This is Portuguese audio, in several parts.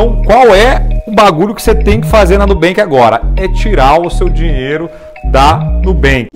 Então, qual é o bagulho que você tem que fazer na Nubank agora? É tirar o seu dinheiro da Nubank.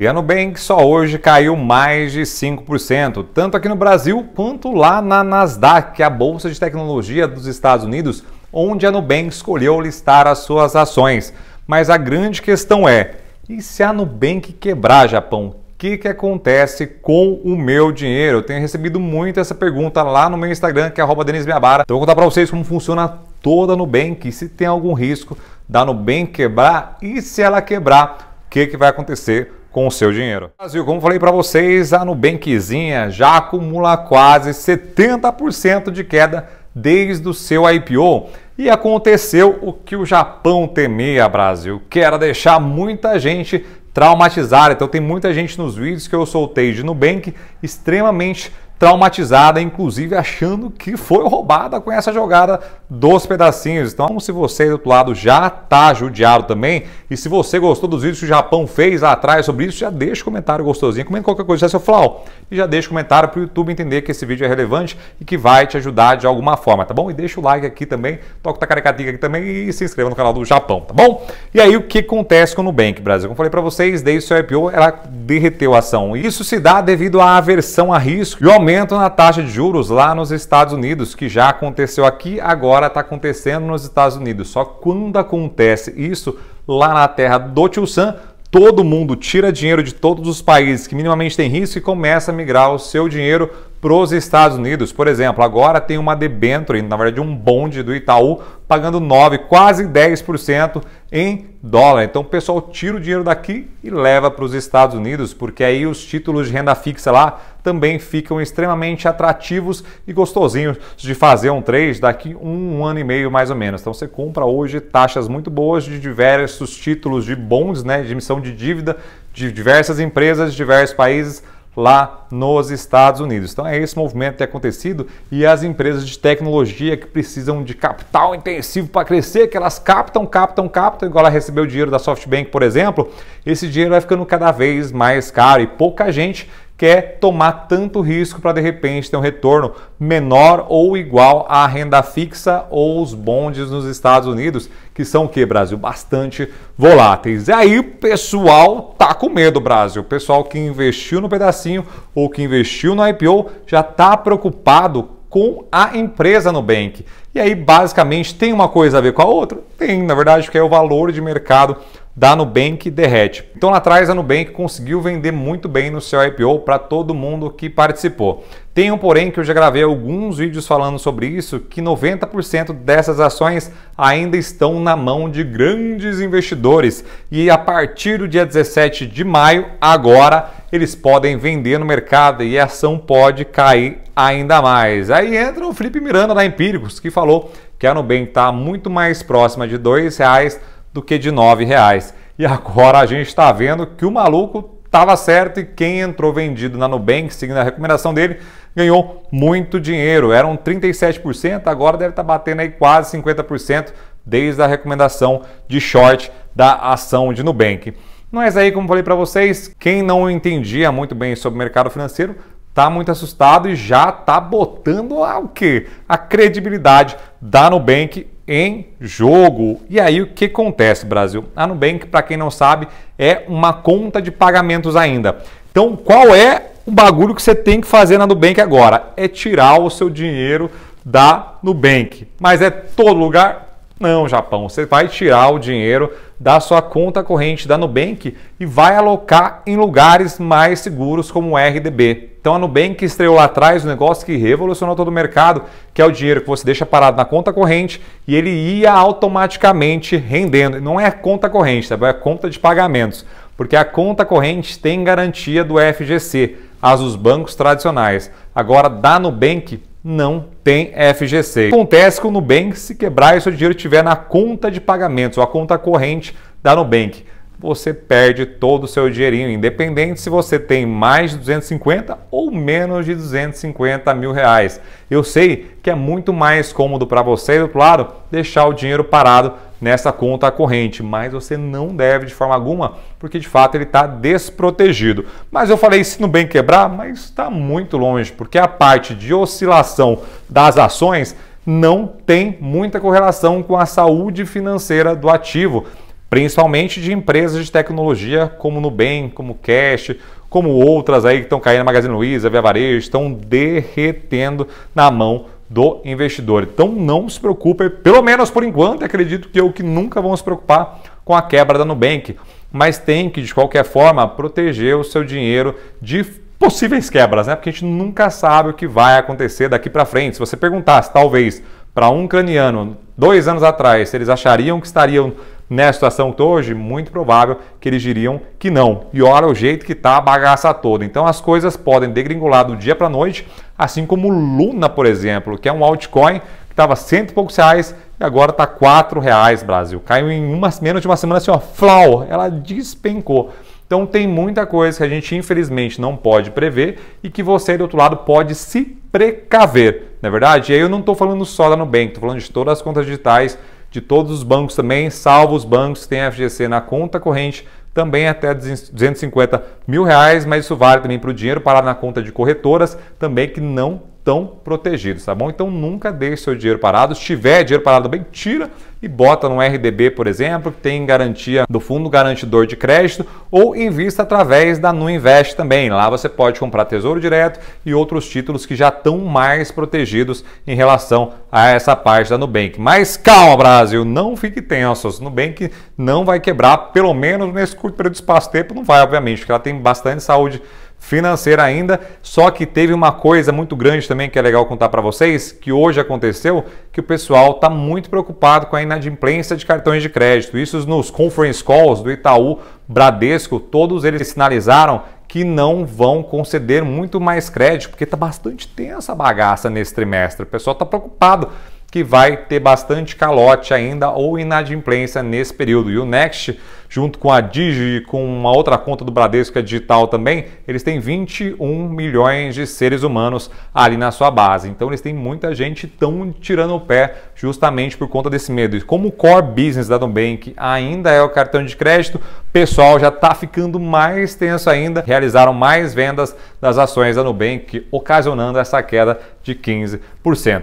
E a Nubank só hoje caiu mais de 5%, tanto aqui no Brasil quanto lá na Nasdaq, é a bolsa de tecnologia dos Estados Unidos, onde a Nubank escolheu listar as suas ações. Mas a grande questão é: e se a Nubank quebrar, Japão? Que, que acontece com o meu dinheiro? Eu tenho recebido muito essa pergunta lá no meu Instagram, que é Denise Miabara. Então, vou contar para vocês como funciona toda a Nubank, se tem algum risco da Nubank quebrar e se ela quebrar, o que, que vai acontecer com o seu dinheiro. Brasil, como falei para vocês, a Nubankzinha já acumula quase 70% de queda desde o seu IPO. E aconteceu o que o Japão temia, Brasil, que era deixar muita gente traumatizada. Então tem muita gente nos vídeos que eu soltei de Nubank extremamente traumatizada, inclusive achando que foi roubada com essa jogada dos pedacinhos. Então, se você do outro lado já está judiado também, e se você gostou dos vídeos que o Japão fez lá atrás sobre isso, já deixa o comentário gostosinho, comenta qualquer coisa, é seu flau, e já deixa o comentário para o YouTube entender que esse vídeo é relevante e que vai te ajudar de alguma forma, tá bom? E deixa o like aqui também, toca a caricatica aqui também e se inscreva no canal do Japão, tá bom? E aí, o que acontece com o Nubank, Brasil? Como falei para vocês, desde o seu IPO, ela derreteu a ação. Isso se dá devido à aversão a risco e o aumento na taxa de juros lá nos Estados Unidos, que já aconteceu aqui, agora está acontecendo nos Estados Unidos. Só quando acontece isso lá na terra do Tio Sam, todo mundo tira dinheiro de todos os países que minimamente têm risco e começa a migrar o seu dinheiro para os Estados Unidos. Por exemplo, agora tem uma debenture, na verdade um bonde do Itaú, pagando 9, quase 10% em dólar. Então o pessoal tira o dinheiro daqui e leva para os Estados Unidos, porque aí os títulos de renda fixa lá também ficam extremamente atrativos e gostosinhos de fazer um trade daqui um, um ano e meio mais ou menos. Então você compra hoje taxas muito boas de diversos títulos de bonds, né, de emissão de dívida de diversas empresas de diversos países lá nos Estados Unidos. Então é esse movimento que tem acontecido e as empresas de tecnologia que precisam de capital intensivo para crescer, que elas captam, captam, captam, igual ela recebeu o dinheiro da SoftBank, por exemplo, esse dinheiro vai ficando cada vez mais caro e pouca gente quer tomar tanto risco para de repente ter um retorno menor ou igual à renda fixa ou os bondes nos Estados Unidos, que são o que, Brasil? Bastante voláteis. E aí pessoal tá com medo, Brasil. O pessoal que investiu no pedacinho ou que investiu no IPO já está preocupado com a empresa Nubank. E aí, basicamente, tem uma coisa a ver com a outra? Tem, na verdade, que é o valor de mercado da Nubank derrete. Então lá atrás a Nubank conseguiu vender muito bem no seu IPO para todo mundo que participou. Tenho, porém, que eu já gravei alguns vídeos falando sobre isso, que 90% dessas ações ainda estão na mão de grandes investidores e a partir do dia 17 de maio, agora, eles podem vender no mercado e a ação pode cair ainda mais. Aí entra o Felipe Miranda da Empíricos, que falou que a Nubank está muito mais próxima de R$ reais do que de R$ reais. E agora a gente está vendo que o maluco estava certo e quem entrou vendido na Nubank, seguindo a recomendação dele, ganhou muito dinheiro. Eram 37%, agora deve estar tá batendo aí quase 50% desde a recomendação de short da ação de Nubank. Mas aí, como falei para vocês, quem não entendia muito bem sobre o mercado financeiro está muito assustado e já está botando a, o quê? A credibilidade da Nubank em jogo. E aí o que acontece, Brasil? A Nubank, para quem não sabe, é uma conta de pagamentos ainda. Então, qual é o bagulho que você tem que fazer na Nubank agora? É tirar o seu dinheiro da Nubank. Mas é todo lugar? Não, Japão. Você vai tirar o dinheiro da sua conta corrente da Nubank e vai alocar em lugares mais seguros como o RDB. Então a Nubank estreou lá atrás um negócio que revolucionou todo o mercado, que é o dinheiro que você deixa parado na conta corrente e ele ia automaticamente rendendo. Não é conta corrente, tá? é conta de pagamentos, porque a conta corrente tem garantia do FGC, as dos bancos tradicionais. Agora da Nubank não tem FGC. Acontece que o Nubank se quebrar e seu dinheiro estiver na conta de pagamentos ou a conta corrente da Nubank você perde todo o seu dinheirinho, independente se você tem mais de 250 ou menos de 250 mil reais. Eu sei que é muito mais cômodo para você, do outro lado, deixar o dinheiro parado nessa conta corrente, mas você não deve de forma alguma, porque de fato ele está desprotegido. Mas eu falei se não bem quebrar, mas está muito longe, porque a parte de oscilação das ações não tem muita correlação com a saúde financeira do ativo, principalmente de empresas de tecnologia como Nubank, como Cash, como outras aí que estão caindo, Magazine Luiza, Via Varejo, estão derretendo na mão do investidor. Então não se preocupe, pelo menos por enquanto, acredito que eu que nunca vão se preocupar com a quebra da Nubank, mas tem que de qualquer forma proteger o seu dinheiro de possíveis quebras, né? Porque a gente nunca sabe o que vai acontecer daqui para frente. Se você perguntasse, talvez, para um ucraniano dois anos atrás, se eles achariam que estariam nessa situação que hoje, muito provável que eles diriam que não. E olha o jeito que está a bagaça toda. Então as coisas podem degringolar do dia para a noite, assim como Luna, por exemplo, que é um altcoin que estava cento e poucos reais e agora está quatro reais, Brasil. Caiu em uma, menos de uma semana assim, ó, flau, ela despencou. Então tem muita coisa que a gente infelizmente não pode prever e que você do outro lado pode se precaver, não é verdade? E aí eu não estou falando só da Nubank, estou falando de todas as contas digitais, de todos os bancos também, salvo os bancos que têm FGC na conta corrente, também até 250 mil reais, mas isso vale também para o dinheiro parado na conta de corretoras, também que não estão protegidos, tá bom? Então nunca deixe seu dinheiro parado. Se tiver dinheiro parado bem, tira e bota no RDB, por exemplo, que tem garantia do Fundo Garantidor de Crédito, ou invista através da Nuinvest também. Lá você pode comprar Tesouro Direto e outros títulos que já estão mais protegidos em relação a essa parte da Nubank. Mas calma, Brasil, não fique tensos. Nubank não vai quebrar, pelo menos nesse curto período de espaço-tempo, não vai, obviamente, porque ela tem bastante saúde financeira ainda, só que teve uma coisa muito grande também que é legal contar para vocês, que hoje aconteceu, que o pessoal está muito preocupado com a inadimplência de cartões de crédito. Isso nos conference calls do Itaú, Bradesco, todos eles sinalizaram que não vão conceder muito mais crédito, porque está bastante tensa a bagaça nesse trimestre. O pessoal está preocupado que vai ter bastante calote ainda ou inadimplência nesse período. E o Next, junto com a Digi, com uma outra conta do Bradesco que é digital também, eles têm 21 milhões de seres humanos ali na sua base. Então eles têm muita gente tão tirando o pé justamente por conta desse medo. E como o core business da Nubank ainda é o cartão de crédito, o pessoal já está ficando mais tenso ainda. Realizaram mais vendas das ações da Nubank, ocasionando essa queda de 15%,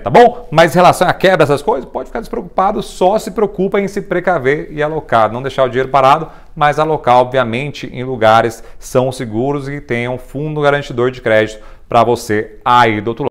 tá bom? Mas em relação à quebra dessas coisas, pode ficar despreocupado, só se preocupa em se precaver e alocar, não deixar o dinheiro parado, mas alocar, obviamente, em lugares são seguros e tenham fundo garantidor de crédito para você aí do outro lado.